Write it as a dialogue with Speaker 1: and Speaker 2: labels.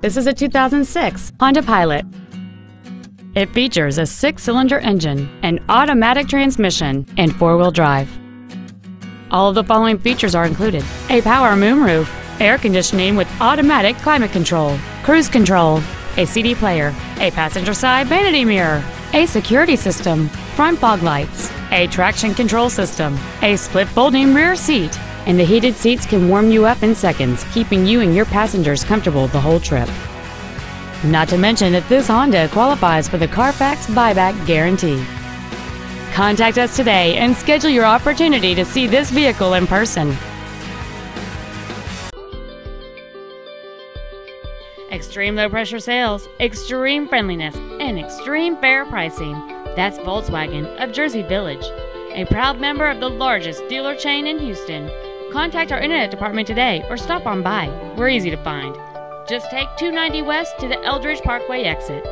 Speaker 1: This is a 2006 Honda Pilot. It features a six-cylinder engine, an automatic transmission, and four-wheel drive. All of the following features are included. A power moonroof, air conditioning with automatic climate control, cruise control, a CD player, a passenger side vanity mirror, a security system, front fog lights, a traction control system, a split folding rear seat, and the heated seats can warm you up in seconds, keeping you and your passengers comfortable the whole trip. Not to mention that this Honda qualifies for the Carfax buyback guarantee. Contact us today and schedule your opportunity to see this vehicle in person. Extreme low pressure sales, extreme friendliness, and extreme fair pricing. That's Volkswagen of Jersey Village, a proud member of the largest dealer chain in Houston. Contact our internet department today or stop on by. We're easy to find. Just take 290 West to the Eldridge Parkway exit.